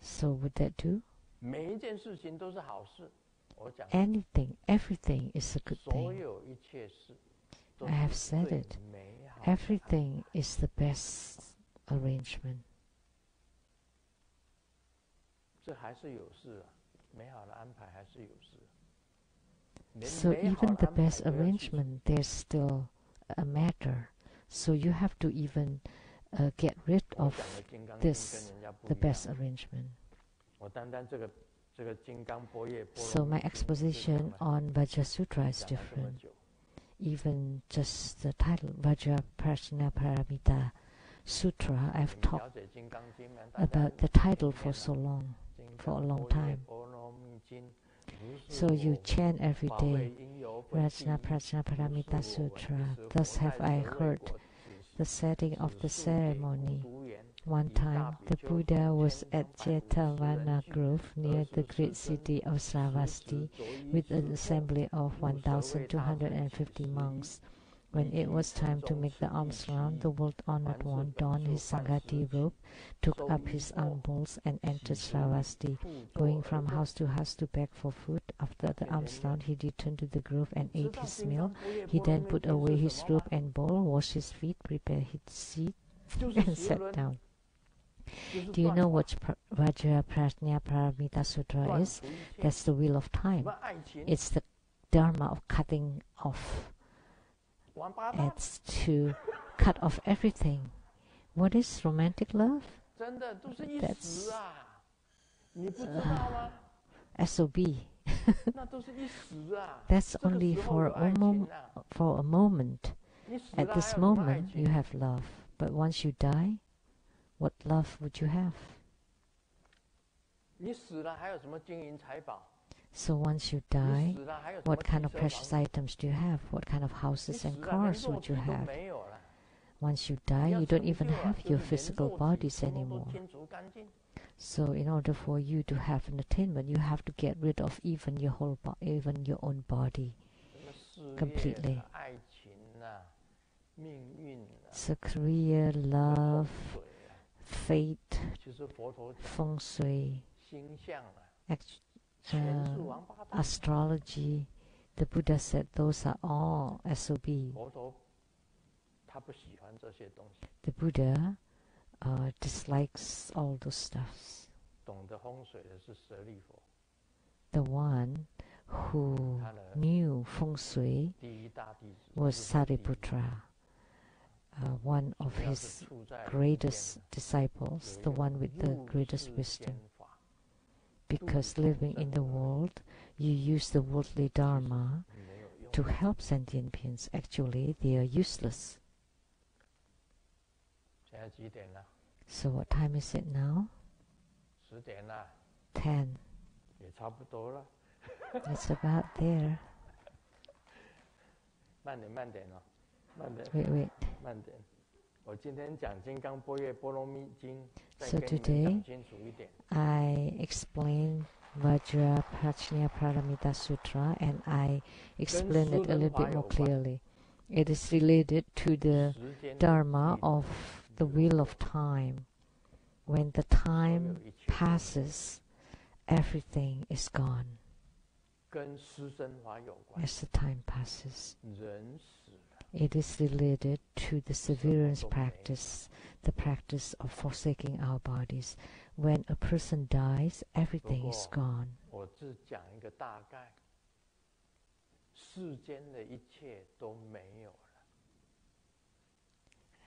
A: So would that do?
B: 每一件事情都是好事。我讲
A: Anything, everything is a good
B: 所
A: thing.
B: 有一切事都
A: I have
B: 是
A: said
B: 最
A: it.
B: 美好的
A: Everything is the best arrangement.
B: 这还是有事啊，美好的安排还是有事。连
A: So
B: 美好
A: even
B: 的
A: the
B: 安排
A: best
B: 都要去
A: arrangement, there's still a matter. So you have to even uh, get rid
B: 我
A: of
B: 讲的金刚经
A: this
B: 跟人家不
A: the
B: 一样
A: best arrangement. So my exposition on Vajrasutra is different. Even just the title Vajraprajnaparamita Sutra, I've talked about the title for so long, for a long time. So you chant every day, Rajna Paramita Sutra. Thus have I heard the setting of the ceremony one time, the Buddha was at Jetavana Grove near the great city of Sravasti with an assembly of 1,250 monks. When it was time to make the alms round, the world honored one donned his
B: Sanghati
A: robe, took up his armballs, and entered Sravasti, going from house to house to beg for food. After the alms round, he returned to the grove and ate his meal. He then put away his robe and bowl, washed his feet, prepared his seat, and sat down. Do you know what Vajra Prajna Paramita Sutra is? That's the wheel of time. It's the dharma of cutting off. It's to cut off everything. What is romantic love? That's
B: uh,
A: SOB. That's only for a, mom- for a moment. At this moment, you have love. But once you die, what love would you have?
B: 你死了还有什么金银财宝？
A: So once you
B: 你
A: die,
B: 死了还有什么
A: what kind
B: 汽
A: of
B: 车
A: precious
B: 房子？
A: items do you have? What kind of
B: 你
A: houses
B: 死
A: and
B: 了连
A: cars
B: 肉
A: would
B: 体
A: you
B: 都
A: have?
B: 没有了。
A: Once you
B: 你
A: die,
B: 要
A: you don't
B: 成
A: even
B: 就啊
A: have
B: 就
A: your
B: 是连
A: physical
B: 肉体
A: bodies
B: 通通都
A: anymore.
B: 清除干净。
A: So in order for you to have an attainment, you have to get rid of even your whole, bo- even your own body.
B: 什么事业
A: Completely
B: 啊、爱情啊、命运啊、
A: So career,
B: 风
A: love,
B: 水啊，
A: fate, feng shui, uh, astrology, the Buddha said those are all SOB. The Buddha uh, dislikes all those stuffs. The one who knew feng shui was Sariputra uh, one of his greatest disciples, the one with the greatest wisdom. Because living in the world, you use the worldly dharma to help sentient beings. Actually, they are useless. So, what time is it now? 10. That's about there.
B: 慢点。
A: Wait, wait.
B: 慢点。我今天讲《金刚波月波罗蜜经》
A: ，So today I explain Vajraprajnaparamita Sutra and I explain it a little bit more clearly. It is related to the dharma of the wheel of time. When the time passes, everything is gone. As the time passes, it is related to the severance practice, the practice of forsaking our bodies. When a person dies, everything is gone.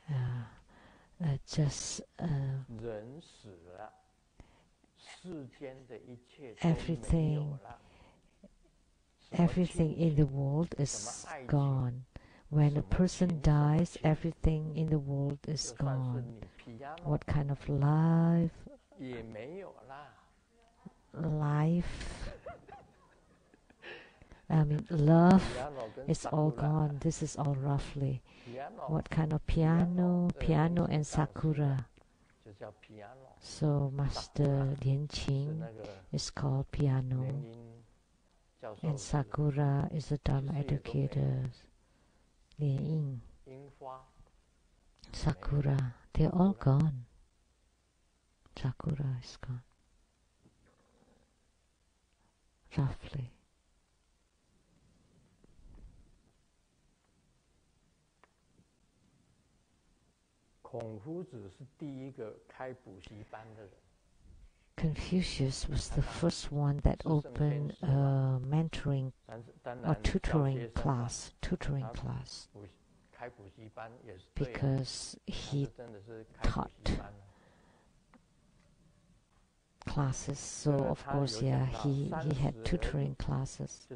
A: Uh, uh, just uh, everything everything in the world is gone when a person dies, everything in the world is gone. What kind of life? Life. I mean, love, is all gone. This is all roughly. What kind of piano?
B: Piano
A: and
B: sakura.
A: So Master Lian Qing is called piano, and Sakura is a Dharma educator. Li Ying, Sakura, they're all gone. Sakura is gone. Roughly.
B: Confucius is the first to start a
A: Confucius was the first one that opened a mentoring or tutoring class, tutoring class, because he
B: taught
A: classes. So of course, yeah, he he had tutoring classes.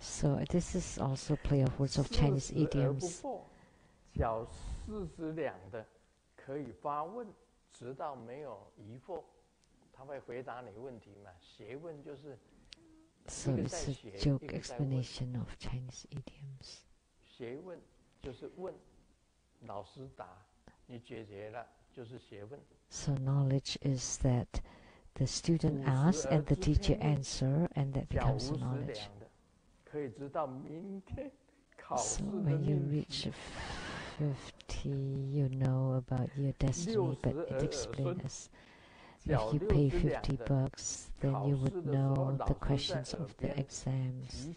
A: So this is also play of words of Chinese idioms.
B: 惑，缴四十两的可以发问，直到没有疑惑，他会回答你问题嘛？诘问就是
A: So
B: 一个
A: it's
B: 在
A: a
B: 写，
A: joke
B: 一个在问。
A: explanation of Chinese idioms.
B: 诘问就是问，老师答，你解决了就是诘问。
A: So knowledge is that the student
B: 五十
A: asks
B: 而
A: and the
B: 知
A: teacher
B: 天命
A: answer, and that
B: 缴
A: becomes
B: 五
A: the
B: 十
A: knowledge.
B: 两的，可以知道明天考
A: So
B: 试的
A: when you
B: 命
A: reach
B: 题。
A: 50，you know about your
B: destiny，but
A: it explains. If you pay 50
B: bucks，then
A: you would know the questions of the exams.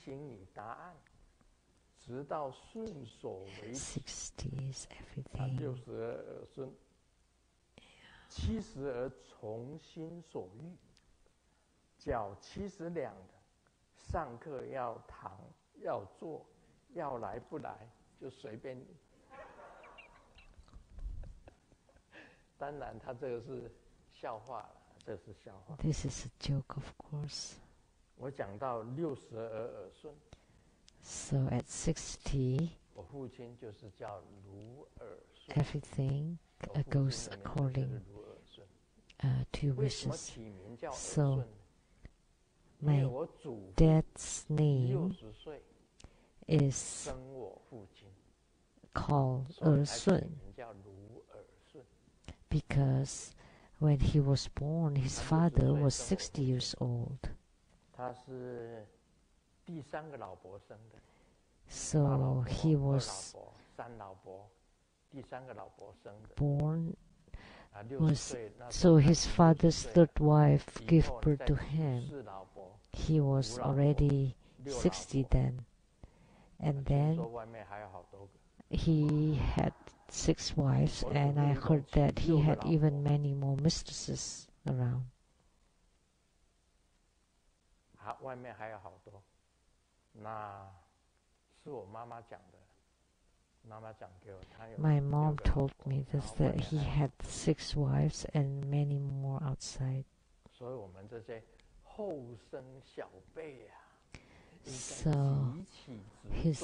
B: 60s，everything. 六十而耳顺，七十而从心所欲。脚七十两的，上课要躺，要做，要来不来就随便你。当然，他这个是笑话了，这是笑话。
A: This is a joke, of course.
B: 我讲到六十而耳顺，
A: So at 60,
B: 我父亲就是叫卢耳顺，
A: everything
B: 我
A: uh,
B: 父
A: goes
B: 亲的名字就是
A: according
B: 卢耳顺。
A: uh, to your
B: 为什么
A: wishes.
B: 起名叫耳
A: So,
B: 顺？因为
A: My
B: 我祖父
A: dad's
B: 六
A: name
B: 十岁
A: is
B: 生我父亲，
A: called
B: 所以才起
A: Ersun
B: 名叫卢耳顺。
A: because when he was born, his father was 60 years old. So he was born. Was, so his father's third wife gave birth to him. He was already 60 then. And then he had six wives, and I heard that he had even many more mistresses around. My mom told me this that he had six wives and many more outside. So his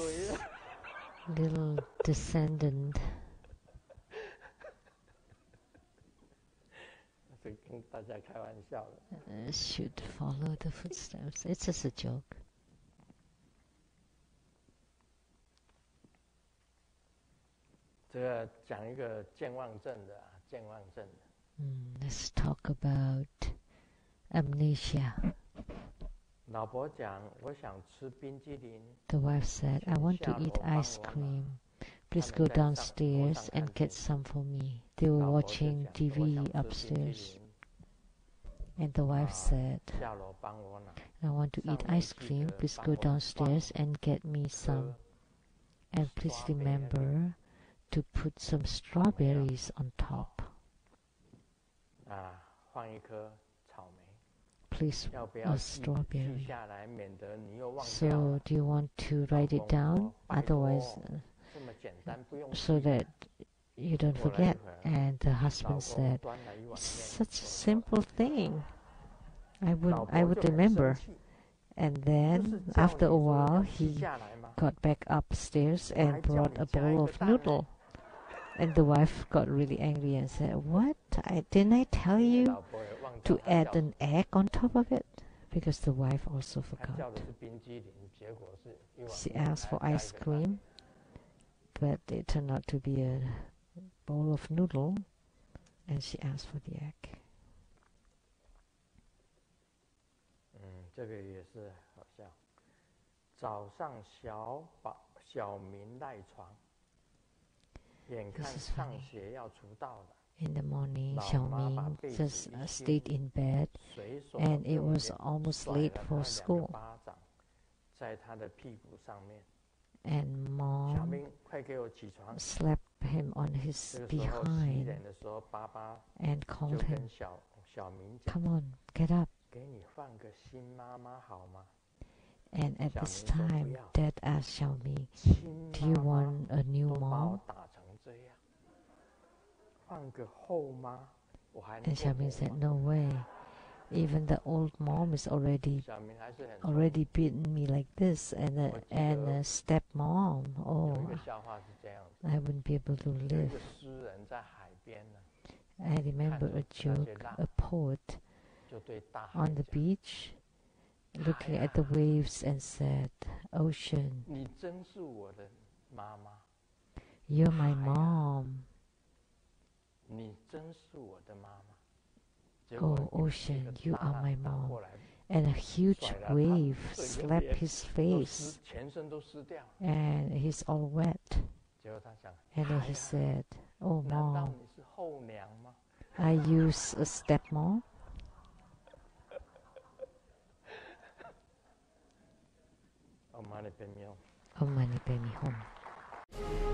A: little descendant Should follow the footsteps. It's just a joke. Mm, let's talk about amnesia. The wife said, I want to eat ice cream. Please go downstairs and get some for me. They were watching TV upstairs. And the wife said, I want to eat ice cream. Please go downstairs and get me some. And please remember to put some strawberries on top. Please, a strawberry. So, do you want to write it down? Otherwise, so that you don't forget. And the husband said, such a simple thing. I would, I would remember. And then, after a while, he got back upstairs and brought a bowl of noodle. And the wife got really angry and said, What? I, didn't I tell you to add an egg on top of it? Because the wife also forgot. She asked for ice cream, but it turned out to be a bowl of noodle, and she asked for the egg.
B: 嗯，这个也是好笑。早上小宝小明赖床，眼
A: This
B: 看
A: is
B: 上
A: funny.
B: 学要迟到了，
A: In the morning,
B: 老
A: Xiao
B: 妈把
A: Ming
B: 被子
A: just
B: 一
A: uh,
B: 掀
A: stayed in bed,
B: 随手
A: and it
B: 用
A: was
B: 力
A: almost
B: 甩
A: late
B: 了他
A: for
B: 两个
A: school.
B: 巴掌，在他的屁股上面。
A: And
B: 小
A: mom
B: 明，快给我起床！
A: slapped him on his behind and called him, Come on, get up. And at this time, Dad asked
B: Xiaoming,
A: Do you want a new mom? And
B: Xiaoming
A: said, No way even the old mom is already already beaten me like this and a, and a step
B: mom
A: oh I wouldn't be able to live. I remember a joke a poet on the beach looking at the waves and said ocean. you're my mom. Oh, ocean, you are my mom. And a huge wave slapped his face, and he's all wet. And then he said, Oh, mom, I use a stepmom? Oh, money, pay me home.